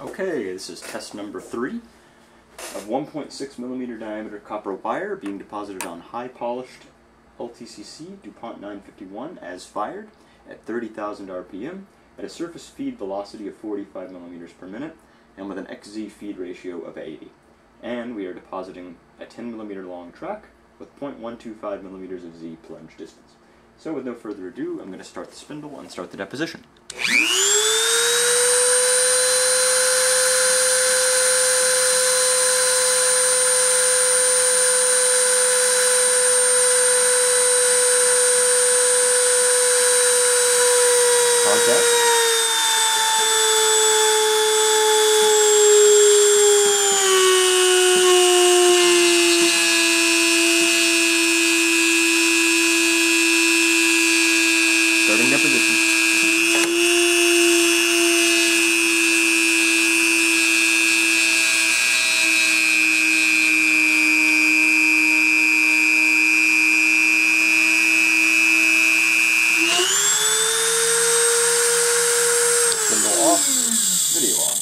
Okay, this is test number three of 1.6 millimeter diameter copper wire being deposited on high polished LTCC DuPont 951 as fired at 30,000 RPM at a surface feed velocity of 45 millimeters per minute and with an XZ feed ratio of 80. And we are depositing a 10 millimeter long track with 0.125 millimeters of Z plunge distance. So with no further ado, I'm going to start the spindle and start the deposition. Contact. Starting deposition. 無理よ。